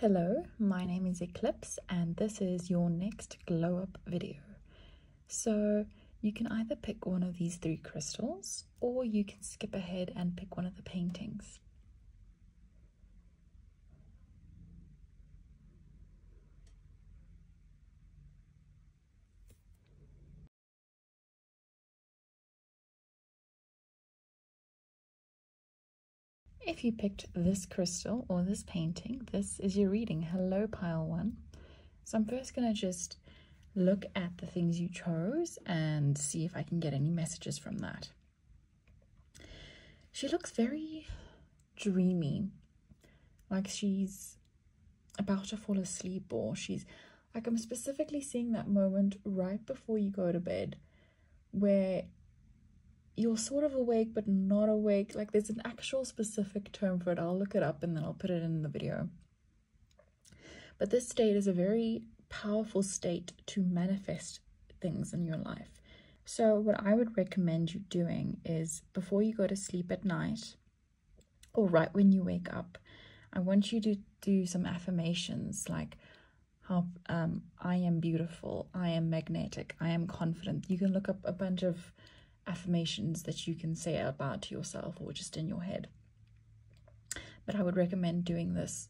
Hello, my name is Eclipse and this is your next glow up video. So you can either pick one of these three crystals or you can skip ahead and pick one of the paintings. If you picked this crystal or this painting, this is your reading. Hello, pile one. So I'm first going to just look at the things you chose and see if I can get any messages from that. She looks very dreamy, like she's about to fall asleep or she's like I'm specifically seeing that moment right before you go to bed where you're sort of awake but not awake. Like there's an actual specific term for it. I'll look it up and then I'll put it in the video. But this state is a very powerful state to manifest things in your life. So what I would recommend you doing is before you go to sleep at night or right when you wake up, I want you to do some affirmations like how um, I am beautiful, I am magnetic, I am confident. You can look up a bunch of affirmations that you can say out loud to yourself or just in your head. But I would recommend doing this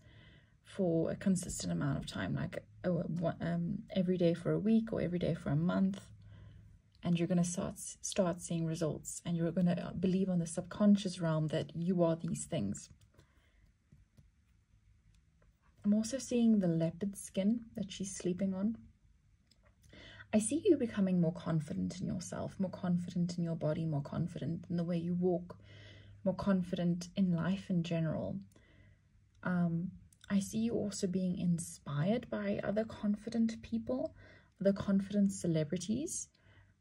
for a consistent amount of time, like oh, um, every day for a week or every day for a month. And you're going to start start seeing results, and you're going to believe on the subconscious realm that you are these things. I'm also seeing the leopard skin that she's sleeping on. I see you becoming more confident in yourself, more confident in your body, more confident in the way you walk, more confident in life in general. Um, I see you also being inspired by other confident people, other confident celebrities,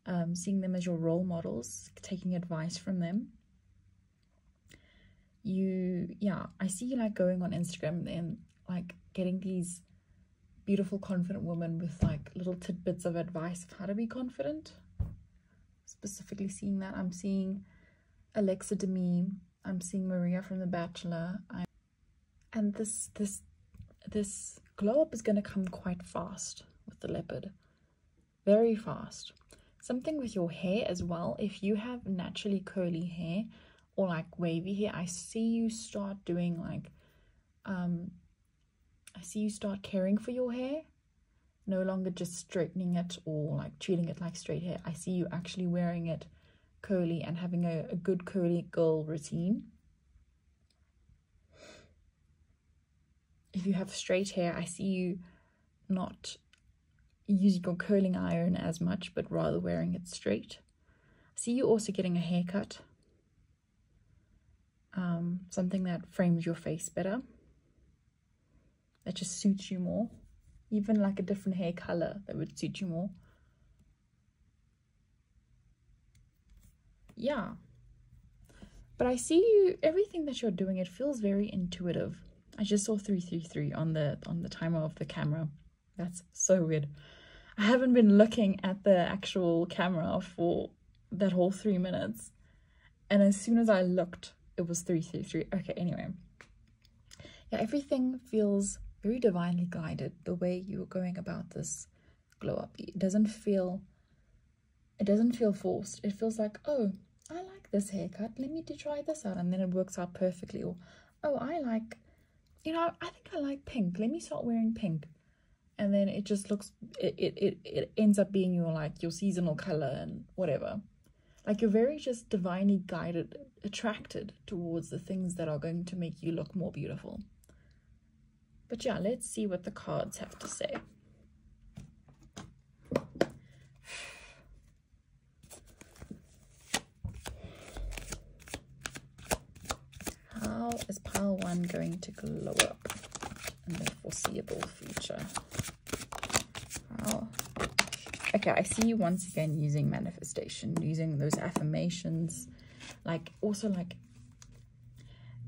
um, seeing them as your role models, taking advice from them. You, yeah, I see you like going on Instagram and like getting these beautiful, confident woman with like little tidbits of advice of how to be confident. Specifically seeing that. I'm seeing Alexa Demie. I'm seeing Maria from The Bachelor. I'm, and this this this glow up is going to come quite fast with the leopard. Very fast. Something with your hair as well. If you have naturally curly hair or like wavy hair, I see you start doing like um I see you start caring for your hair, no longer just straightening it or like treating it like straight hair. I see you actually wearing it curly and having a, a good curly girl routine. If you have straight hair, I see you not using your curling iron as much, but rather wearing it straight. I see you also getting a haircut, um, something that frames your face better that just suits you more. Even like a different hair color that would suit you more. Yeah. But I see you, everything that you're doing, it feels very intuitive. I just saw 333 on the on the timer of the camera. That's so weird. I haven't been looking at the actual camera for that whole three minutes. And as soon as I looked, it was 333. Okay, anyway. Yeah, everything feels very divinely guided the way you're going about this glow up. It doesn't feel it doesn't feel forced. It feels like oh i like this haircut. Let me try this out. And then it works out perfectly. Or oh i like you know i think i like pink. Let me start wearing pink. And then it just looks it it, it, it ends up being your like your seasonal color and whatever. Like you're very just divinely guided attracted towards the things that are going to make you look more beautiful but yeah, let's see what the cards have to say. How is pile one going to glow up in the foreseeable future? Okay, I see you once again using manifestation, using those affirmations. Like, also like,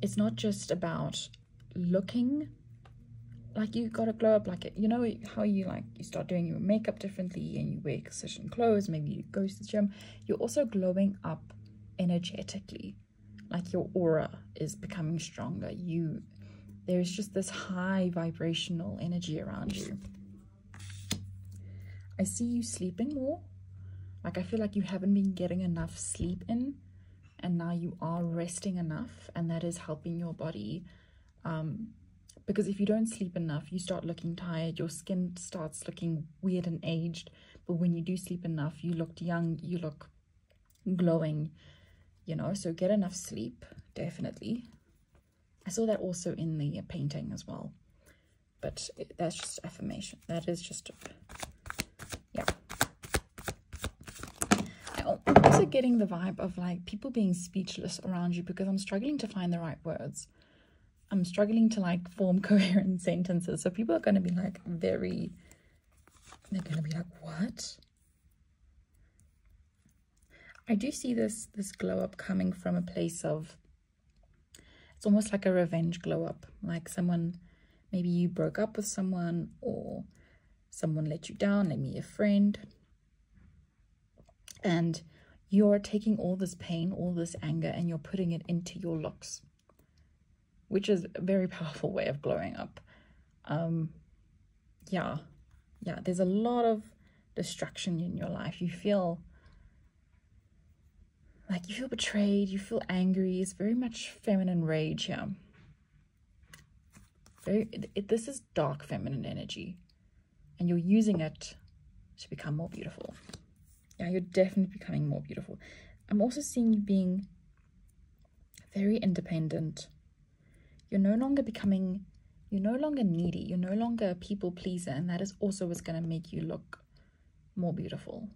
it's not just about looking like you gotta glow up like it you know how you like you start doing your makeup differently and you wear certain clothes maybe you go to the gym you're also glowing up energetically like your aura is becoming stronger you there's just this high vibrational energy around you. I see you sleeping more. Like I feel like you haven't been getting enough sleep in and now you are resting enough and that is helping your body um, because if you don't sleep enough you start looking tired your skin starts looking weird and aged. But when you do sleep enough you look young you look glowing you know? So get enough sleep definitely. I saw that also in the painting as well. But that's just affirmation. That is just yeah. I'm also getting the vibe of like people being speechless around you because i'm struggling to find the right words i'm struggling to like form coherent sentences. So people are going to be like very they're going to be like what? I do see this this glow up coming from a place of it's almost like a revenge glow up. Like someone maybe you broke up with someone or someone let you down let me a friend. And you're taking all this pain all this anger and you're putting it into your looks which is a very powerful way of glowing up um yeah yeah there's a lot of destruction in your life you feel like you feel betrayed, you feel angry. It's very much feminine rage here. Very, it, this is dark feminine energy, and you're using it to become more beautiful. Yeah, you're definitely becoming more beautiful. I'm also seeing you being very independent. You're no longer becoming, you're no longer needy. You're no longer a people pleaser, and that is also what's going to make you look more beautiful.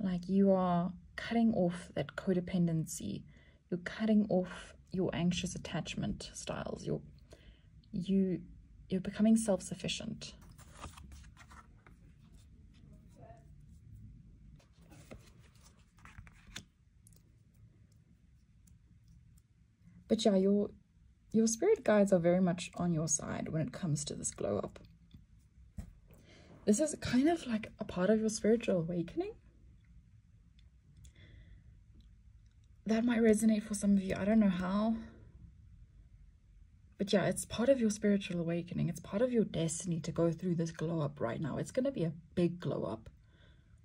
Like you are cutting off that codependency. You're cutting off your anxious attachment styles. You're you you're becoming self-sufficient. But yeah, your your spirit guides are very much on your side when it comes to this glow up. This is kind of like a part of your spiritual awakening. that might resonate for some of you. I don't know how. But yeah, it's part of your spiritual awakening. It's part of your destiny to go through this glow up right now. It's going to be a big glow up.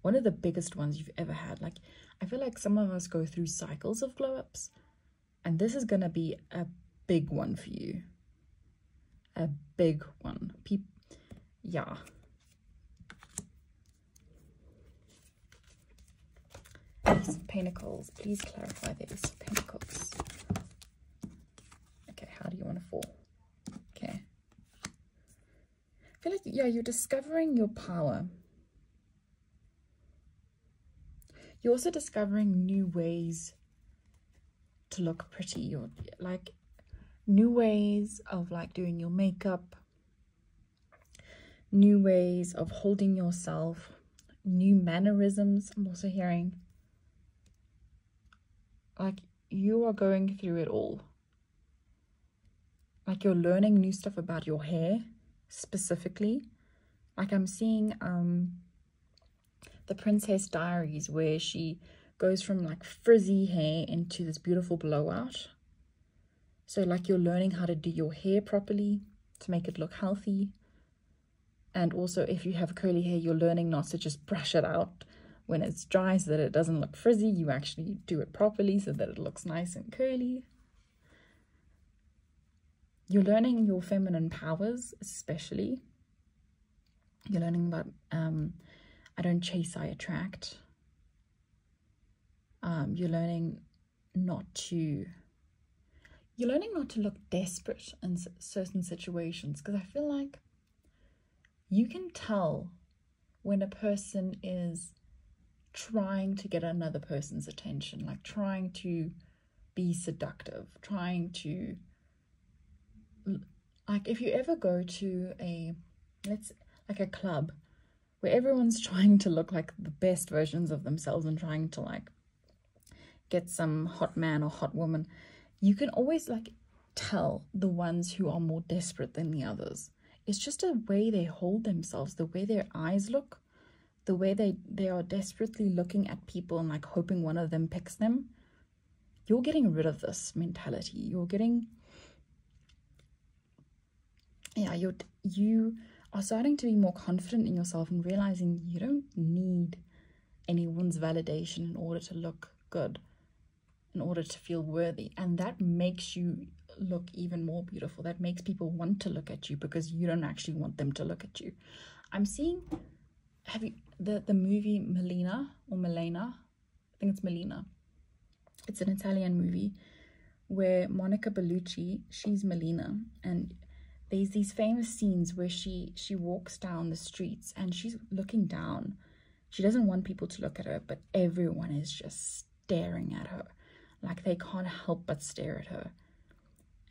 One of the biggest ones you've ever had. Like, I feel like some of us go through cycles of glow ups. And this is going to be a big one for you. A big one. Pe yeah. Ace of Pentacles. Please clarify of Pentacles. Okay, how do you want to fall? Okay. I feel like, yeah, you're discovering your power. You're also discovering new ways to look pretty. You're like new ways of like doing your makeup, new ways of holding yourself, new mannerisms. I'm also hearing like you are going through it all like you're learning new stuff about your hair specifically like i'm seeing um the princess diaries where she goes from like frizzy hair into this beautiful blowout so like you're learning how to do your hair properly to make it look healthy and also if you have curly hair you're learning not to just brush it out when it's dry so that it doesn't look frizzy, you actually do it properly so that it looks nice and curly. You're learning your feminine powers, especially. You're learning about um, I don't chase, I attract. Um, you're learning not to you're learning not to look desperate in certain situations because I feel like you can tell when a person is trying to get another person's attention, like trying to be seductive, trying to like if you ever go to a let's like a club where everyone's trying to look like the best versions of themselves and trying to like get some hot man or hot woman, you can always like tell the ones who are more desperate than the others. It's just a way they hold themselves, the way their eyes look the way they they are desperately looking at people and like hoping one of them picks them. You're getting rid of this mentality. You're getting yeah, you're you are starting to be more confident in yourself and realizing you don't need anyone's validation in order to look good, in order to feel worthy. And that makes you look even more beautiful. That makes people want to look at you because you don't actually want them to look at you. I'm seeing have you the the movie Melina or Melena? I think it's Melina. It's an Italian movie where Monica Bellucci, she's Melina, and there's these famous scenes where she she walks down the streets and she's looking down. She doesn't want people to look at her, but everyone is just staring at her. Like they can't help but stare at her.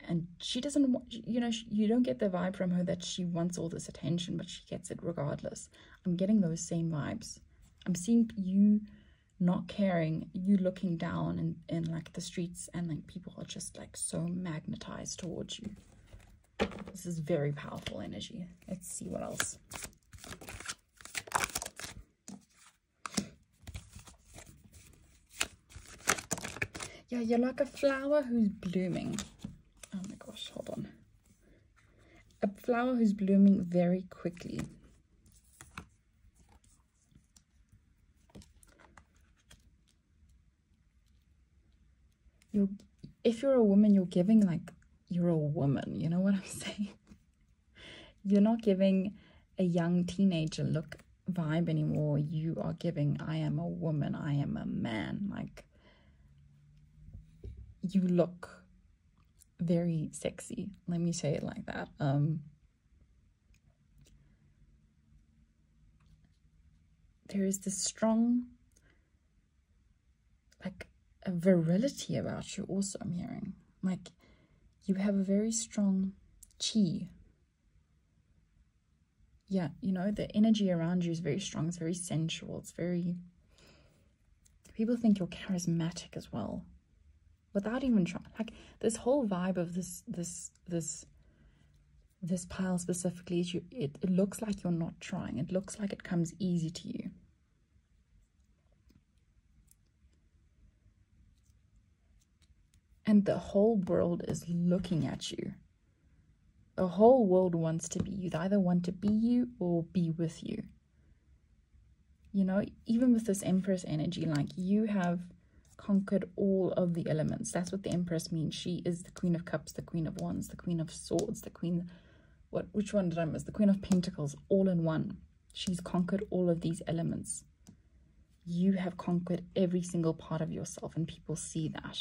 And she doesn't you know you don't get the vibe from her that she wants all this attention but she gets it regardless. I'm getting those same vibes. I'm seeing you not caring you looking down in, in like the streets and like people are just like so magnetized towards you. This is very powerful energy. Let's see what else yeah you're like a flower who's blooming Oh my gosh, hold on. A flower who's blooming very quickly. you if you're a woman, you're giving like you're a woman, you know what I'm saying? You're not giving a young teenager look vibe anymore. You are giving I am a woman, I am a man. Like you look very sexy. Let me say it like that. Um, there is this strong, like, a virility about you, also, I'm hearing. Like, you have a very strong chi. Yeah, you know, the energy around you is very strong. It's very sensual. It's very. People think you're charismatic as well without even trying. Like this whole vibe of this this this this pile specifically is you it, it looks like you're not trying. It looks like it comes easy to you. And the whole world is looking at you. The whole world wants to be you. They either want to be you or be with you. You know even with this empress energy like you have conquered all of the elements. That's what the Empress means. She is the Queen of Cups, the Queen of Wands, the Queen of Swords, the Queen... What? Which one did I miss? The Queen of Pentacles, all in one. She's conquered all of these elements. You have conquered every single part of yourself and people see that.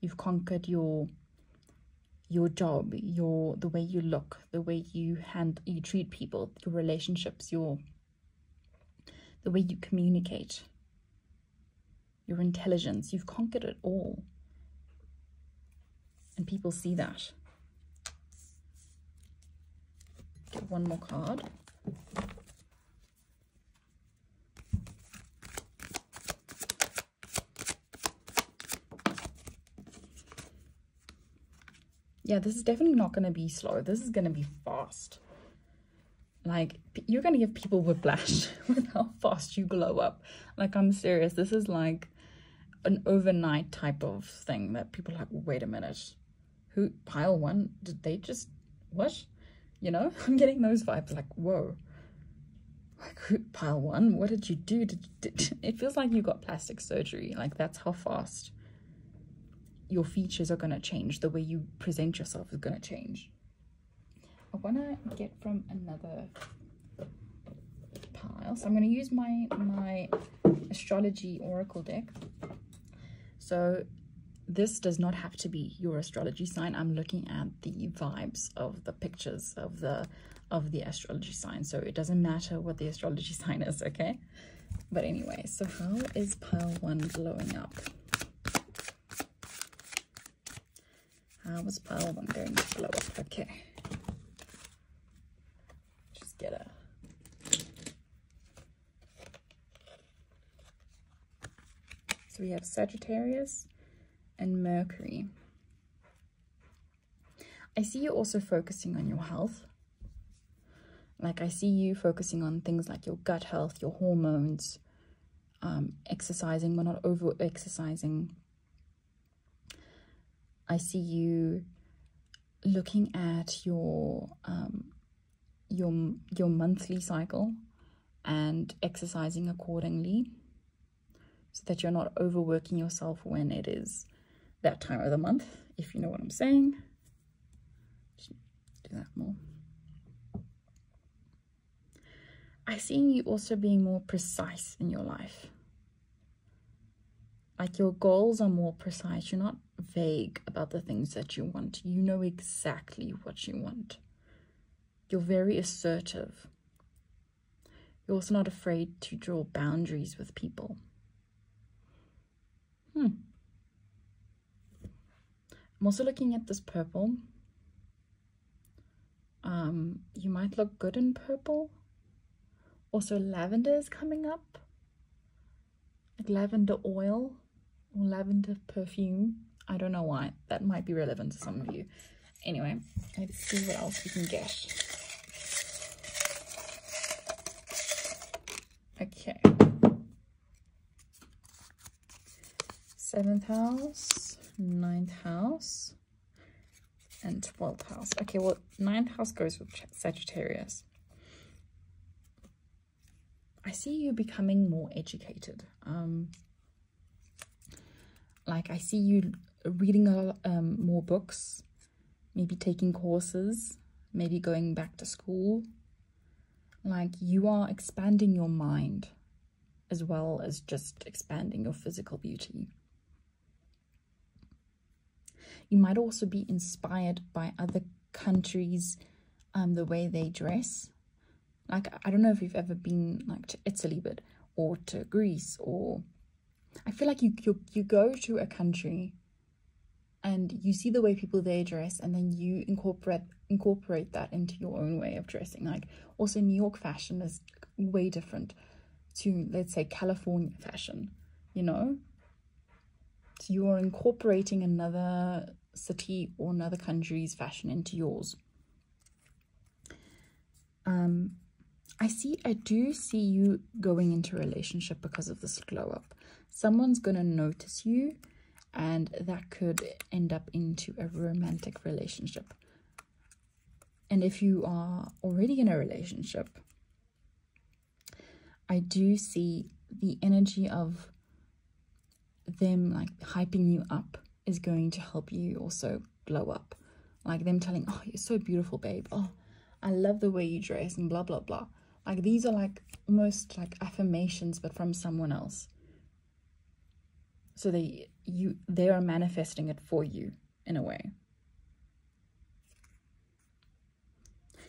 You've conquered your your job, your the way you look, the way you hand you treat people, your relationships, your the way you communicate your intelligence. You've conquered it all. And people see that. Get one more card. Yeah, this is definitely not going to be slow. This is going to be fast. Like, you're going to give people whiplash with how fast you glow up. Like, I'm serious. This is like an overnight type of thing that people like, wait a minute, who pile one? Did they just what? You know, I'm getting those vibes like, whoa. Like who, pile one? What did you do? Did, did, it feels like you got plastic surgery. Like that's how fast your features are gonna change. The way you present yourself is gonna change. I wanna get from another pile. So I'm gonna use my my astrology oracle deck so this does not have to be your astrology sign. I'm looking at the vibes of the pictures of the of the astrology sign. So it doesn't matter what the astrology sign is, okay? But anyway, so how is pile one blowing up? How is pile one going to blow up? Okay. Just get a So we have Sagittarius and Mercury. I see you also focusing on your health. Like I see you focusing on things like your gut health, your hormones, um, exercising, but not over exercising. I see you looking at your um, your your monthly cycle and exercising accordingly so that you're not overworking yourself when it is that time of the month if you know what i'm saying. Just do that more. I see you also being more precise in your life. Like your goals are more precise. You're not vague about the things that you want. You know exactly what you want. You're very assertive. You're also not afraid to draw boundaries with people. Hmm. I'm also looking at this purple. Um, you might look good in purple. Also, lavender is coming up. Like lavender oil or lavender perfume. I don't know why. That might be relevant to some of you. Anyway, let's see what else we can get. Okay. Seventh house, ninth house, and twelfth house. Okay, well, ninth house goes with Sagittarius. I see you becoming more educated. Um, like I see you reading a, um, more books, maybe taking courses, maybe going back to school, like you are expanding your mind as well as just expanding your physical beauty. You might also be inspired by other countries, um, the way they dress. Like, I don't know if you've ever been like to Italy, but or to Greece, or I feel like you you, you go to a country and you see the way people there dress and then you incorporate incorporate that into your own way of dressing like also new york fashion is way different to let's say california fashion you know so you're incorporating another city or another country's fashion into yours um i see i do see you going into a relationship because of this glow up someone's gonna notice you and that could end up into a romantic relationship. And if you are already in a relationship, I do see the energy of them like hyping you up is going to help you also glow up. Like them telling, oh, you're so beautiful, babe. Oh, I love the way you dress and blah, blah, blah. Like these are like almost like affirmations, but from someone else. So they you they are manifesting it for you in a way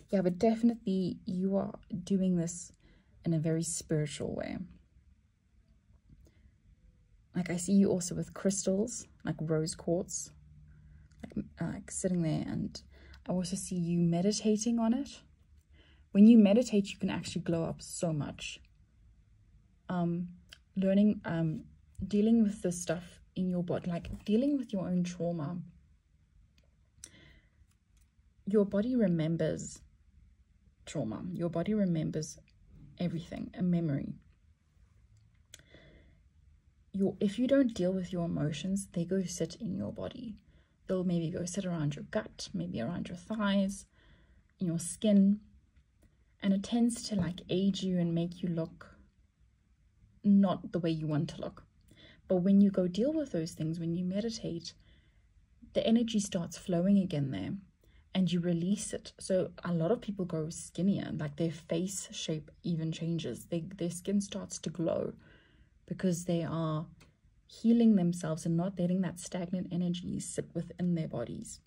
yeah but definitely you are doing this in a very spiritual way like i see you also with crystals like rose quartz like, uh, like sitting there and i also see you meditating on it when you meditate you can actually glow up so much um learning um dealing with this stuff in your body, like dealing with your own trauma, your body remembers trauma. Your body remembers everything, a memory. Your, if you don't deal with your emotions, they go sit in your body. They'll maybe go sit around your gut, maybe around your thighs, in your skin. And it tends to like age you and make you look not the way you want to look. But when you go deal with those things, when you meditate, the energy starts flowing again there and you release it. So a lot of people go skinnier, like their face shape even changes. They, their skin starts to glow because they are healing themselves and not letting that stagnant energy sit within their bodies.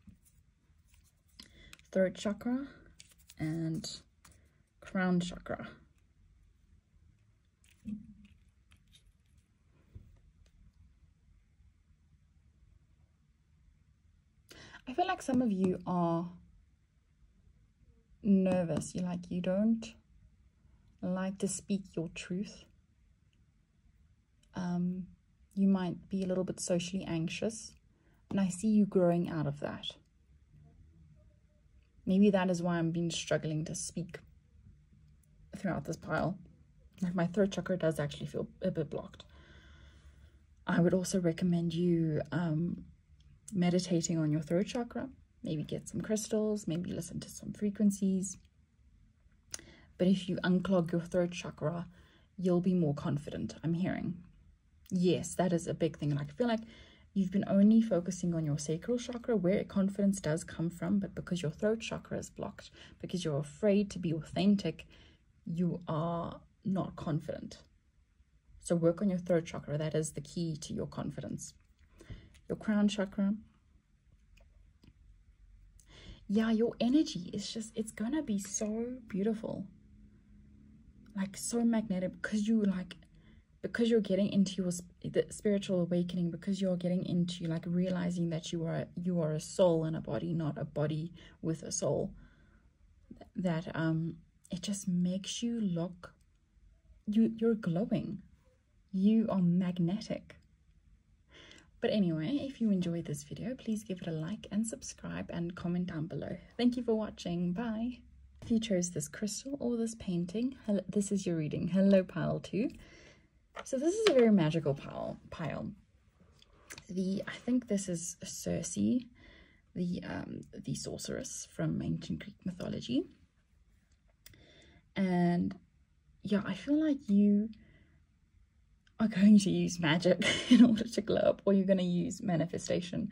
Throat chakra and crown chakra. I feel like some of you are nervous. You like you don't like to speak your truth. Um, you might be a little bit socially anxious, and I see you growing out of that. Maybe that is why I'm been struggling to speak throughout this pile. Like my throat chakra does actually feel a bit blocked. I would also recommend you um, meditating on your throat chakra maybe get some crystals, maybe listen to some frequencies. But if you unclog your throat chakra, you'll be more confident, I'm hearing. Yes, that is a big thing. Like I feel like you've been only focusing on your sacral chakra where confidence does come from, but because your throat chakra is blocked, because you're afraid to be authentic, you are not confident. So work on your throat chakra. That is the key to your confidence. Your crown chakra. Yeah, your energy is just, it's going to be so beautiful. Like so magnetic because you like because you're getting into your spiritual awakening because you're getting into like realizing that you are you are a soul in a body not a body with a soul that um it just makes you look you you're glowing. You are magnetic. But anyway if you enjoyed this video please give it a like and subscribe and comment down below. Thank you for watching. Bye. If you chose this crystal or this painting this is your reading. Hello pile 2 so this is a very magical pile. pile. The I think this is Circe, the um, the sorceress from ancient Greek mythology. And yeah, I feel like you are going to use magic in order to glow up, or you're going to use manifestation.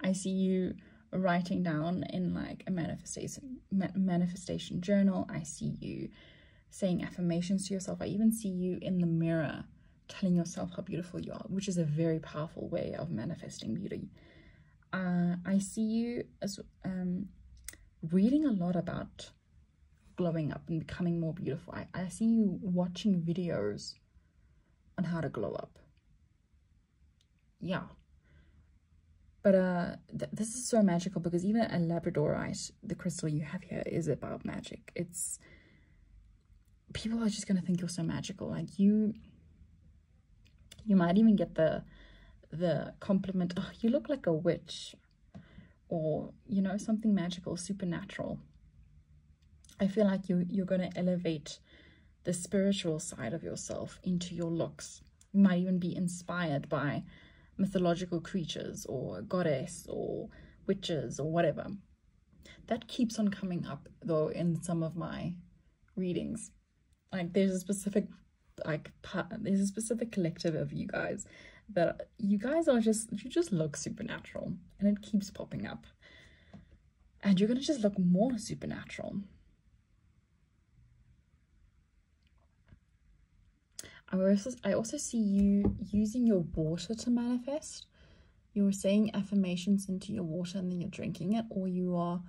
I see you writing down in like a manifestation ma manifestation journal. I see you saying affirmations to yourself. I even see you in the mirror telling yourself how beautiful you are, which is a very powerful way of manifesting beauty. Uh, I see you as um, reading a lot about glowing up and becoming more beautiful. I, I see you watching videos on how to glow up. Yeah. But uh, th this is so magical because even a labradorite, the crystal you have here, is about magic. It's people are just gonna think you're so magical. Like you you might even get the the compliment, oh, you look like a witch or, you know, something magical, supernatural. I feel like you, you're going to elevate the spiritual side of yourself into your looks. You might even be inspired by mythological creatures or goddess or witches or whatever. That keeps on coming up though in some of my readings. Like there's a specific like there's a specific collective of you guys that you guys are just you just look supernatural and it keeps popping up and you're gonna just look more supernatural I also, I also see you using your water to manifest. You're saying affirmations into your water and then you're drinking it, or you are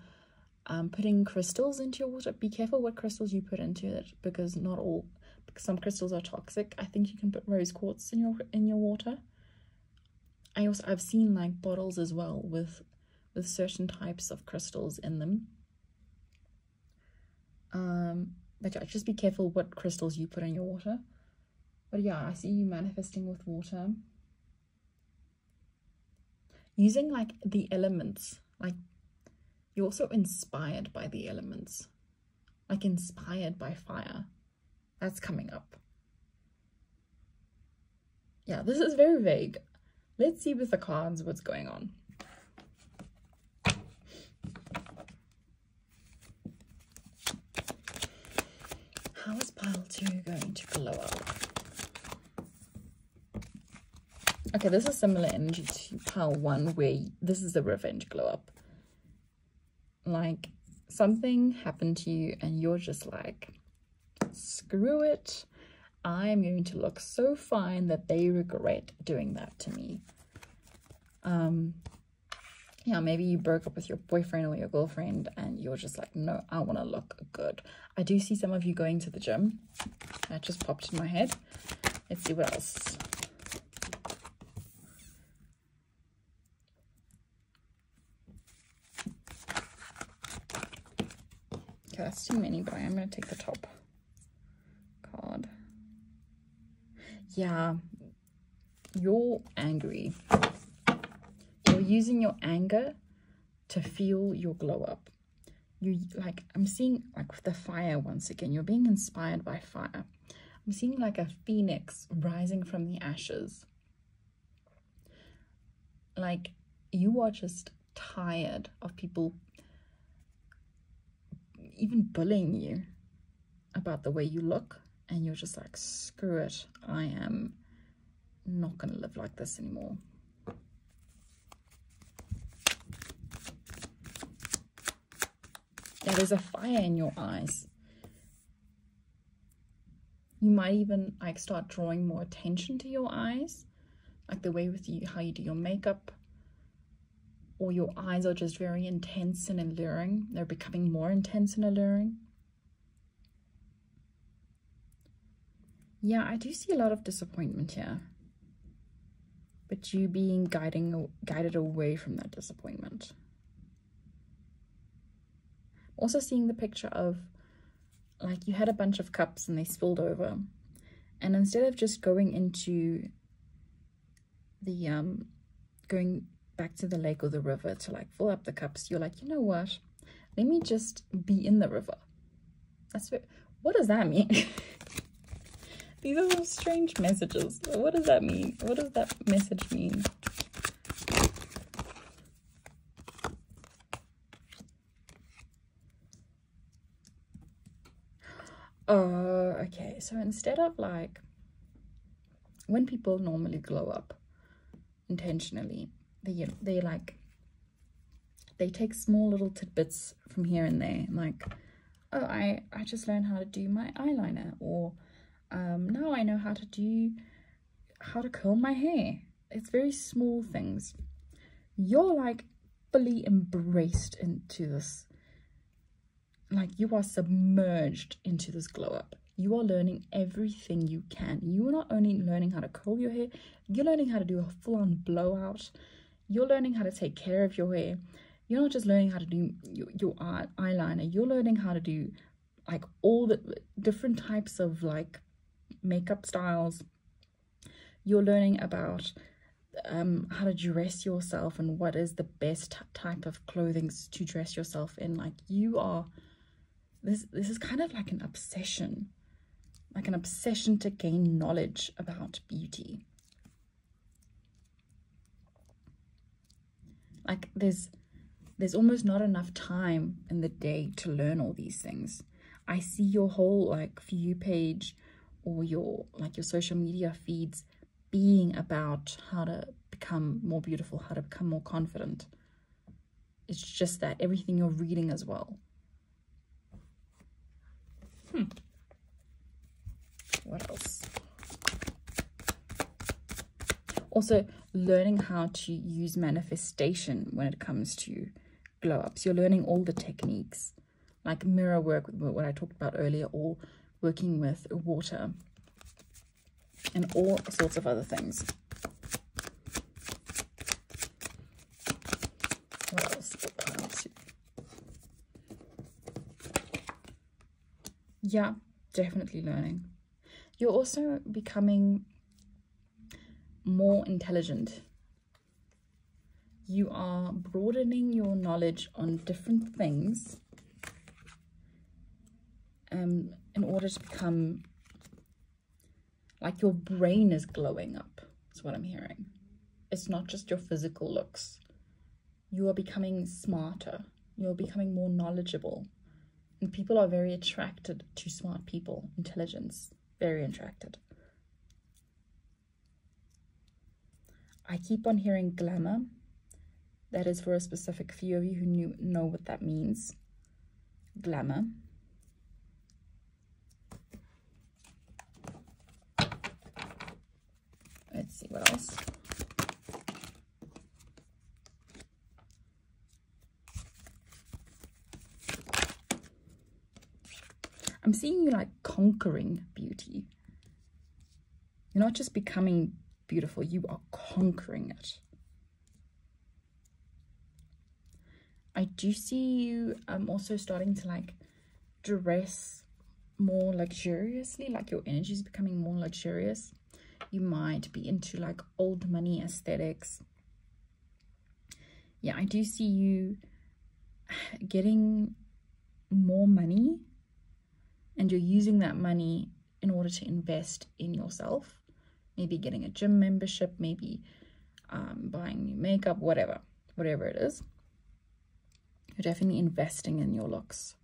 um, putting crystals into your water. Be careful what crystals you put into it because not all some crystals are toxic. I think you can put rose quartz in your in your water. I also I've seen like bottles as well with with certain types of crystals in them. Um, but yeah, just be careful what crystals you put in your water. But yeah, I see you manifesting with water. Using like the elements, like you're also inspired by the elements, like inspired by fire. That's coming up. Yeah, this is very vague. Let's see with the cards what's going on. How is pile two going to glow up? Okay, this is similar energy to pile one where this is the revenge glow up. Like something happened to you and you're just like, screw it. I'm going to look so fine that they regret doing that to me. Um, yeah, maybe you broke up with your boyfriend or your girlfriend and you're just like, no, I want to look good. I do see some of you going to the gym. That just popped in my head. Let's see what else. Okay, that's too many, but I am going to take the top. Yeah, you're angry. You're using your anger to fuel your glow up. You like, I'm seeing like the fire once again. You're being inspired by fire. I'm seeing like a phoenix rising from the ashes. Like you are just tired of people even bullying you about the way you look and you're just like screw it i am not going to live like this anymore. Yeah there's a fire in your eyes. You might even like start drawing more attention to your eyes like the way with you how you do your makeup or your eyes are just very intense and alluring. They're becoming more intense and alluring yeah i do see a lot of disappointment here. But you being guiding guided away from that disappointment. Also seeing the picture of like you had a bunch of cups and they spilled over. And instead of just going into the um going back to the lake or the river to like fill up the cups you're like you know what? Let me just be in the river. That's what what does that mean these are some strange messages. What does that mean? What does that message mean? Oh, okay. So instead of like when people normally glow up intentionally, they they like they take small little tidbits from here and there, like oh, I I just learned how to do my eyeliner, or um, now I know how to do how to curl my hair. It's very small things. You're like fully embraced into this. Like you are submerged into this glow up you are learning everything you can. You are not only learning how to curl your hair you're learning how to do a full-on blowout. You're learning how to take care of your hair. You're not just learning how to do your, your eyeliner. You're learning how to do like all the different types of like makeup styles you're learning about um, how to dress yourself and what is the best type of clothing to dress yourself in. Like you are this this is kind of like an obsession like an obsession to gain knowledge about beauty. Like there's there's almost not enough time in the day to learn all these things. I see your whole like view page or your like your social media feeds being about how to become more beautiful how to become more confident it's just that everything you're reading as well Hmm. What else? Also, learning how to use manifestation when it comes to glow ups. You're learning all the techniques, like mirror work, what I talked about earlier, or working with water and all sorts of other things. What else? yeah definitely learning you're also becoming more intelligent you are broadening your knowledge on different things um, in order to become like your brain is glowing up That's what i'm hearing it's not just your physical looks you are becoming smarter you're becoming more knowledgeable and people are very attracted to smart people, intelligence, very attracted. I keep on hearing glamour. That is for a specific few of you who knew, know what that means. Glamour. Let's see what else. I'm seeing you like conquering beauty. You're not just becoming beautiful, you are conquering it. I do see you um, also starting to like dress more luxuriously, like your energy is becoming more luxurious. You might be into like old money aesthetics. Yeah, I do see you getting more money and you're using that money in order to invest in yourself maybe getting a gym membership maybe um, buying new makeup whatever whatever it is You're definitely investing in your looks.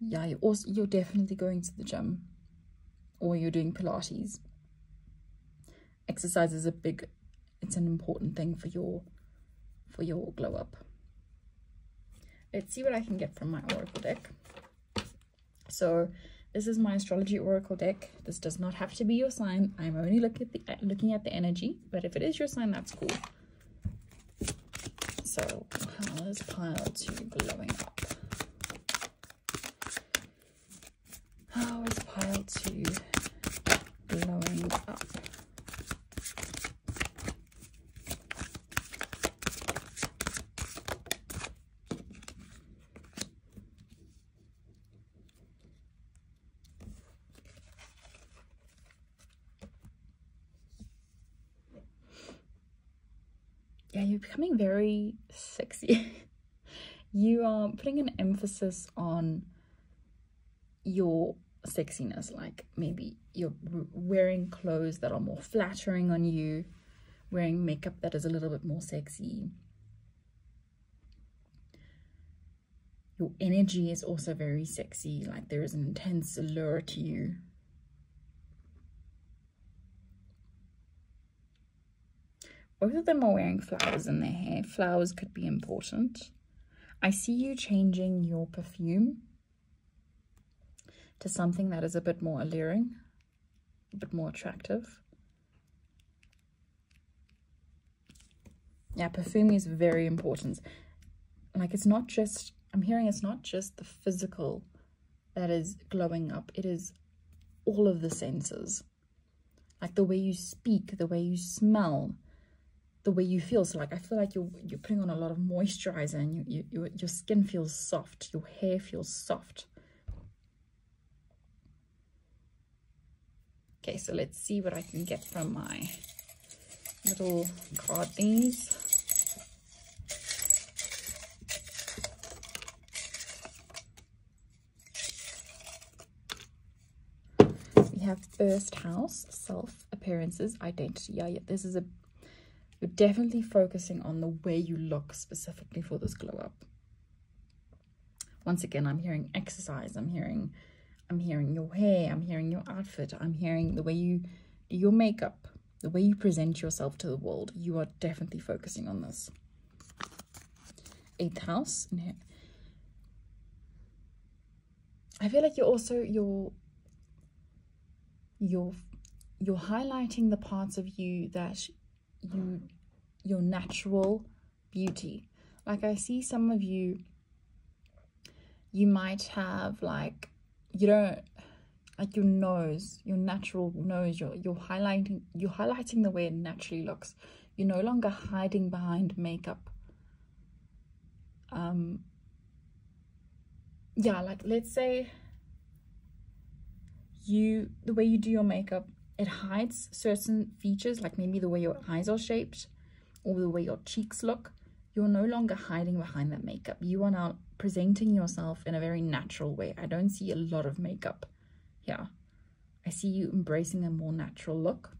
Yeah, you're also you're definitely going to the gym or you're doing Pilates. Exercise is a big it's an important thing for your for your glow up. Let's see what I can get from my oracle deck. So this is my astrology oracle deck. This does not have to be your sign. I'm only looking at the looking at the energy, but if it is your sign, that's cool. So how is pile two glowing up? How is pile two glowing up? yeah, you're becoming very sexy. you are putting an emphasis on your sexiness, like maybe you're wearing clothes that are more flattering on you, wearing makeup that is a little bit more sexy. Your energy is also very sexy, like there is an intense allure to you. Both of them are wearing flowers in their hair. Flowers could be important. I see you changing your perfume to something that is a bit more alluring, a bit more attractive. Yeah, perfume is very important. Like it's not just, I'm hearing it's not just the physical that is glowing up. It is all of the senses. Like the way you speak, the way you smell, the way you feel. So like I feel like you're you're putting on a lot of moisturizer and you, you, you your skin feels soft, your hair feels soft. Okay, so let's see what I can get from my little card these. We have first house, self, appearances, identity. Yeah, yeah, this is a you're definitely focusing on the way you look specifically for this glow up. Once again, I'm hearing exercise. I'm hearing, I'm hearing your hair. I'm hearing your outfit. I'm hearing the way you do your makeup, the way you present yourself to the world. You are definitely focusing on this. Eighth house. in here. I feel like you're also you're you're you're highlighting the parts of you that you your natural beauty. Like i see some of you you might have like you don't like your nose your natural nose you're, you're highlighting you're highlighting the way it naturally looks. You're no longer hiding behind makeup. Um yeah like let's say you the way you do your makeup it hides certain features, like maybe the way your eyes are shaped or the way your cheeks look. You're no longer hiding behind that makeup. You are now presenting yourself in a very natural way. I don't see a lot of makeup here. I see you embracing a more natural look.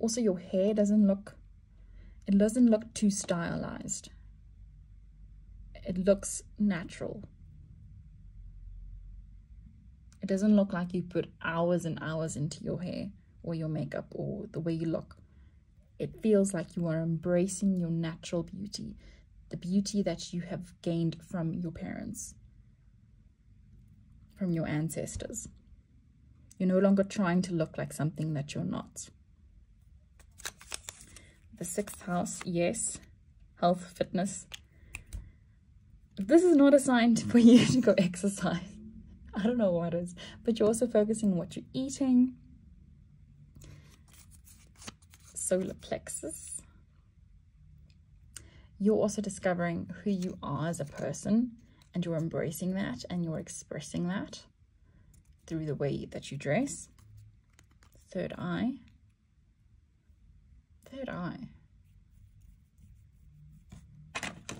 Also, your hair doesn't look, it doesn't look too stylized. It looks natural. It doesn't look like you put hours and hours into your hair or your makeup or the way you look. It feels like you are embracing your natural beauty, the beauty that you have gained from your parents, from your ancestors. You're no longer trying to look like something that you're not. The sixth house, yes, health, fitness. This is not a sign for you to go exercise. I don't know what is, but you're also focusing on what you're eating. Solar plexus. You're also discovering who you are as a person and you're embracing that and you're expressing that through the way that you dress. Third eye. Third eye.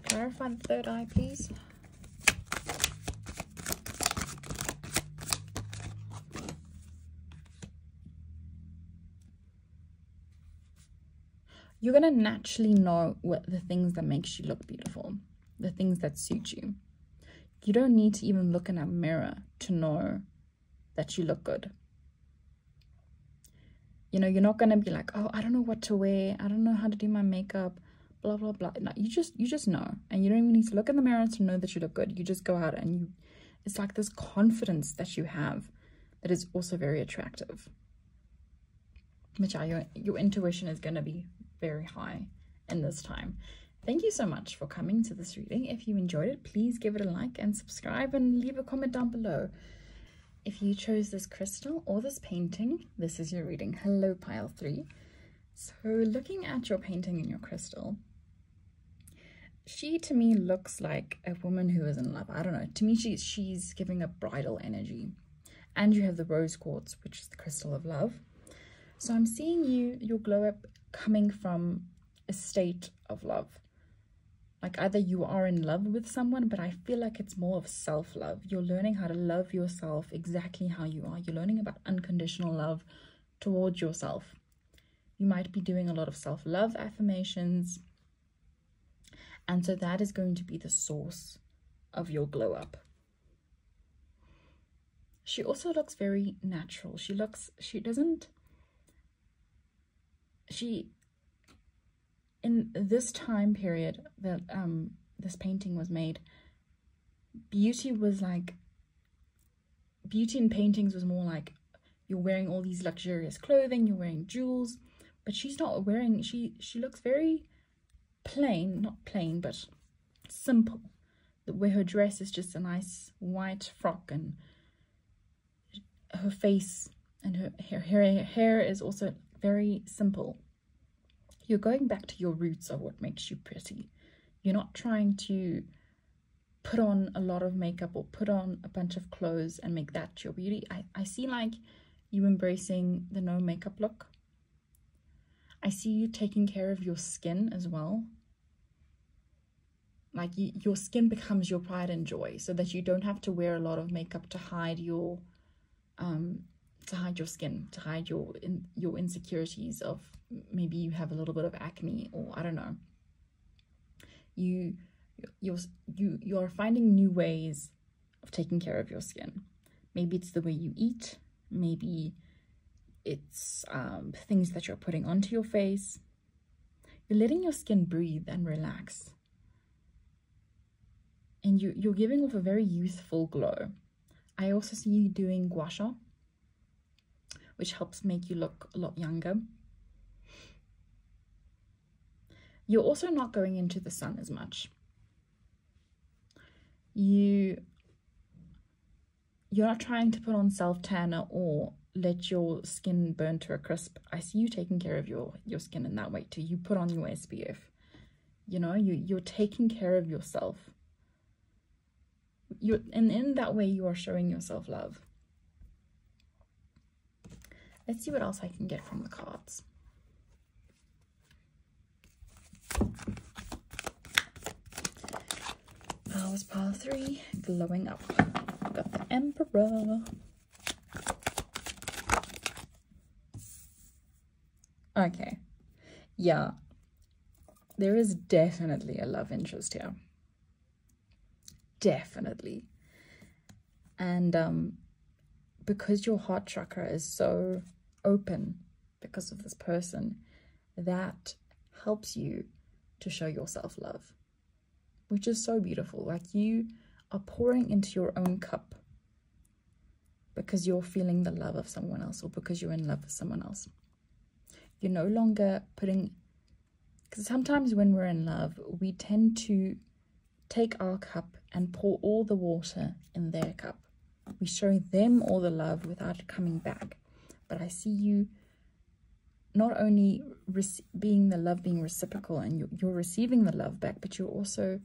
Clarify the third eye, please. You're going to naturally know what the things that makes you look beautiful, the things that suit you. You don't need to even look in a mirror to know that you look good. You know, you're not going to be like, "Oh, I don't know what to wear. I don't know how to do my makeup." blah blah blah. No, you just you just know. And you don't even need to look in the mirror to know that you look good. You just go out and you it's like this confidence that you have that is also very attractive. Yeah, your, your intuition is going to be very high in this time. Thank you so much for coming to this reading. If you enjoyed it, please give it a like and subscribe and leave a comment down below. If you chose this crystal or this painting, this is your reading. Hello, pile three. So looking at your painting and your crystal, she to me looks like a woman who is in love. I don't know. To me, she's she's giving a bridal energy. And you have the rose quartz, which is the crystal of love. So I'm seeing you, your glow up coming from a state of love. Like either you are in love with someone, but I feel like it's more of self-love. You're learning how to love yourself exactly how you are. You're learning about unconditional love towards yourself. You might be doing a lot of self-love affirmations, and so that is going to be the source of your glow up. She also looks very natural. She looks, she doesn't, she, in this time period that um this painting was made, beauty was like, beauty in paintings was more like you're wearing all these luxurious clothing, you're wearing jewels, but she's not wearing, she, she looks very plain, not plain, but simple. Where her dress is just a nice white frock and her face and her, her, her hair is also very simple. You're going back to your roots of what makes you pretty. You're not trying to put on a lot of makeup or put on a bunch of clothes and make that your beauty. I, I see like you embracing the no makeup look. I see you taking care of your skin as well. Like you, your skin becomes your pride and joy so that you don't have to wear a lot of makeup to hide your um to hide your skin, to hide your in, your insecurities of maybe you have a little bit of acne or I don't know. You you're you you're finding new ways of taking care of your skin. Maybe it's the way you eat, maybe it's um, things that you're putting onto your face. You're letting your skin breathe and relax. And you, you're giving off a very youthful glow. I also see you doing gua sha, which helps make you look a lot younger. You're also not going into the sun as much. You you're not trying to put on self tanner or let your skin burn to a crisp. I see you taking care of your, your skin in that way too. You put on your SPF. You know, you, you're taking care of yourself. You and in that way you are showing yourself love. Let's see what else I can get from the cards. Powers pile three, glowing up. Got the Emperor. Okay. Yeah. There is definitely a love interest here. Definitely. And um because your heart chakra is so open because of this person, that helps you to show yourself love, which is so beautiful. Like you are pouring into your own cup because you're feeling the love of someone else or because you're in love with someone else. You're no longer putting, because sometimes when we're in love, we tend to take our cup and pour all the water in their cup. We show them all the love without coming back. But I see you not only being the love being reciprocal and you're, you're receiving the love back, but you're also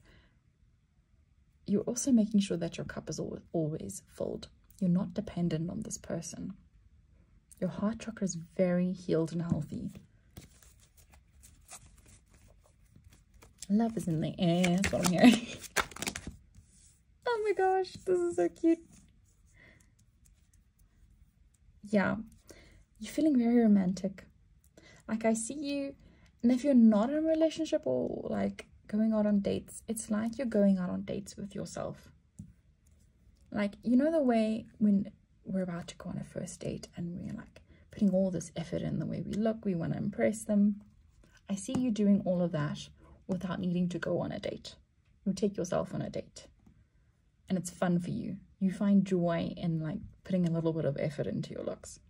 you're also making sure that your cup is always filled. You're not dependent on this person. Your heart chakra is very healed and healthy. Love is in the air. That's what I'm hearing. oh my gosh, this is so cute. Yeah, you're feeling very romantic. Like I see you And if you're not in a relationship or like going out on dates, it's like you're going out on dates with yourself. Like, you know, the way when we're about to go on a first date and we're like putting all this effort in the way we look, we want to impress them. I see you doing all of that without needing to go on a date. You take yourself on a date and it's fun for you. You find joy in like putting a little bit of effort into your looks.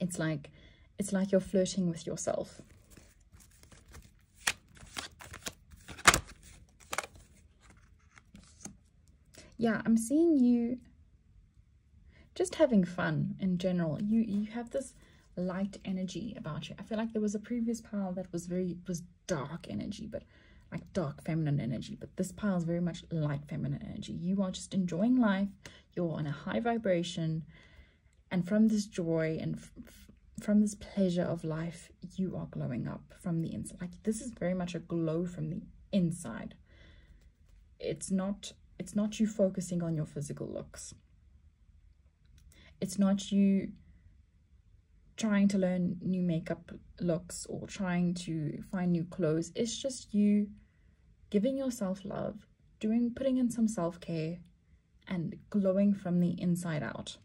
It's like it's like you're flirting with yourself. Yeah, I'm seeing you just having fun in general. You you have this light energy about you. I feel like there was a previous pile that was very was dark energy, but like dark feminine energy. But this pile is very much light feminine energy. You are just enjoying life. You're on a high vibration, and from this joy and from this pleasure of life, you are glowing up from the inside. Like this is very much a glow from the inside. It's not it's not you focusing on your physical looks. It's not you trying to learn new makeup looks or trying to find new clothes. It's just you giving yourself love, doing putting in some self-care and glowing from the inside out.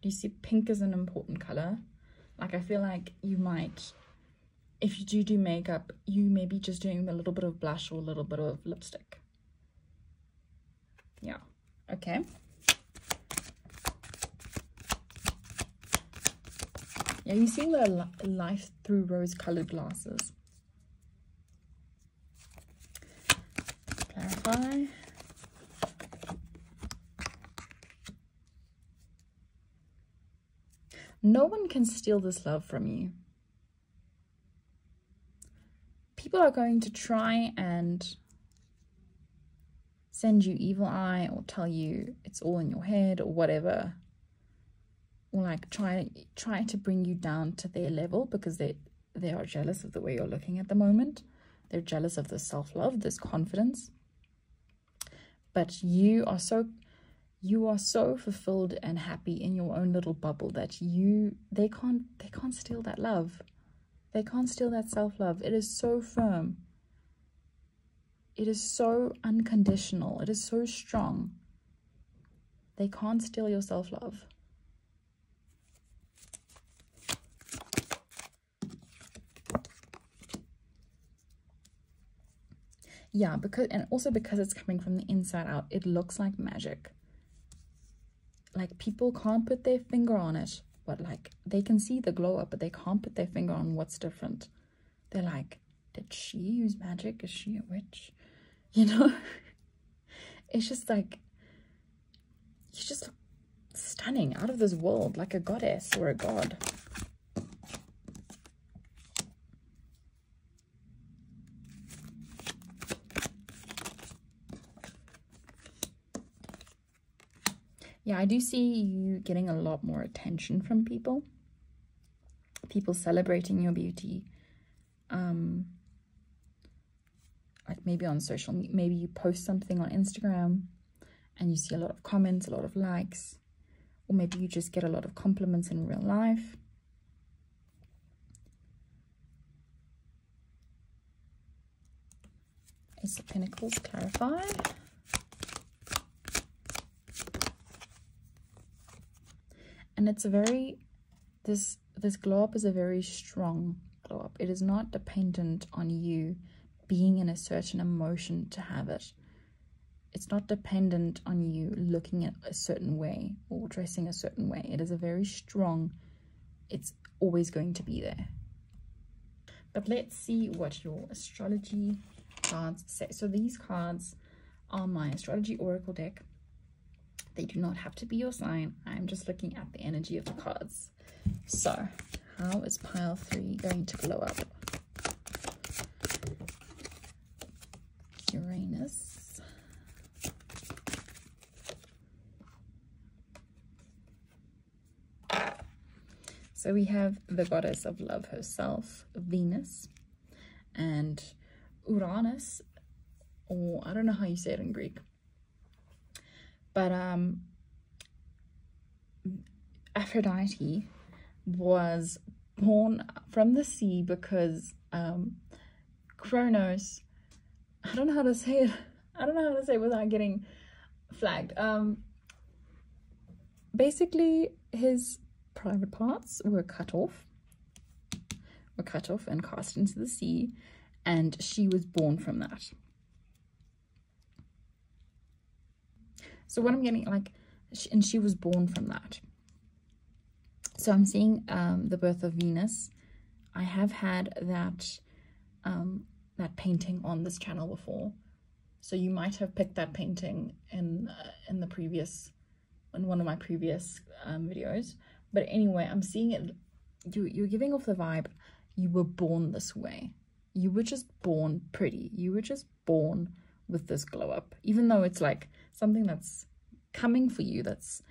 Do you see pink is an important color? Like I feel like you might if you do do makeup, you may be just doing a little bit of blush or a little bit of lipstick. Yeah, okay. Yeah, you see the life through rose-colored glasses. Clarify. No one can steal this love from you. People are going to try and send you evil eye or tell you it's all in your head or whatever like try try to bring you down to their level because they they are jealous of the way you're looking at the moment. They're jealous of this self-love this confidence. But you are so you are so fulfilled and happy in your own little bubble that you they can't they can't steal that love. They can't steal that self-love. It is so firm. It is so unconditional. It is so strong. They can't steal your self-love yeah because and also because it's coming from the inside out it looks like magic. Like people can't put their finger on it but like they can see the glow up but they can't put their finger on what's different. They're like did she use magic? Is she a witch? You know? It's just like you just look stunning out of this world like a goddess or a god yeah, I do see you getting a lot more attention from people. People celebrating your beauty. Um, like maybe on social media, maybe you post something on Instagram and you see a lot of comments, a lot of likes. Or maybe you just get a lot of compliments in real life. Ace of Pentacles clarified. And it's a very this this glow up is a very strong glow up. It is not dependent on you being in a certain emotion to have it. It's not dependent on you looking at a certain way or dressing a certain way. It is a very strong it's always going to be there. But let's see what your astrology cards say. So these cards are my astrology oracle deck they do not have to be your sign. I'm just looking at the energy of the cards. So, how is pile three going to blow up? Uranus. So we have the goddess of love herself, Venus, and Uranus, or I don't know how you say it in Greek, but um, Aphrodite was born from the sea because um, Kronos, I don't know how to say it. I don't know how to say it without getting flagged. Um, basically, his private parts were cut off, were cut off and cast into the sea, and she was born from that. So what I'm getting like, and she was born from that. So I'm seeing um, the birth of Venus. I have had that um, that painting on this channel before. So you might have picked that painting in uh, in the previous, in one of my previous um, videos. But anyway, I'm seeing it, you, you're giving off the vibe, you were born this way. You were just born pretty. You were just born with this glow up. Even though it's like something that's coming for you, that's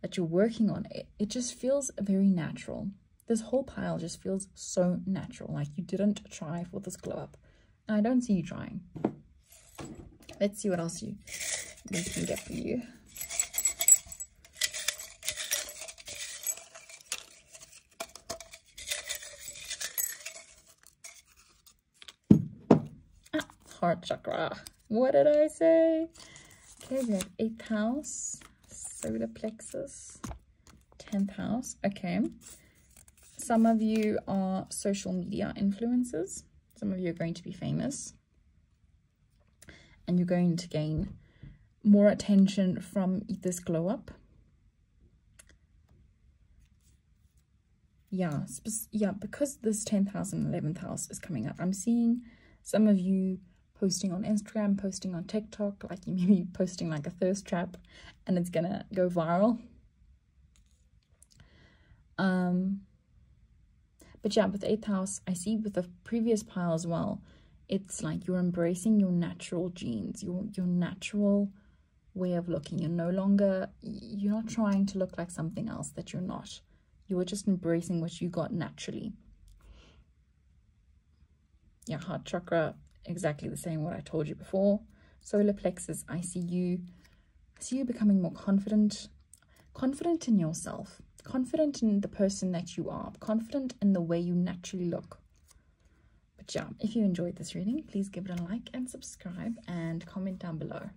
that you're working on, it, it just feels very natural. This whole pile just feels so natural, like you didn't try for this glow up. And I don't see you trying. Let's see what else you we can get for you. Ah, heart chakra. What did I say? Okay, we have eighth house, solar plexus, 10th house. Okay. Some of you are social media influencers. Some of you are going to be famous. And you're going to gain more attention from this glow up. Yeah, yeah, because this 10th house and 11th house is coming up, I'm seeing some of you posting on Instagram, posting on TikTok, like you may be posting like a thirst trap and it's gonna go viral. Um, but yeah, with eighth house, I see with the previous pile as well, it's like you're embracing your natural genes, your your natural way of looking. You're no longer you're not trying to look like something else that you're not. You are just embracing what you got naturally. Yeah, heart chakra, exactly the same what I told you before. Solar plexus, I see you I see you becoming more confident, confident in yourself confident in the person that you are, confident in the way you naturally look. But yeah, if you enjoyed this reading, please give it a like and subscribe and comment down below.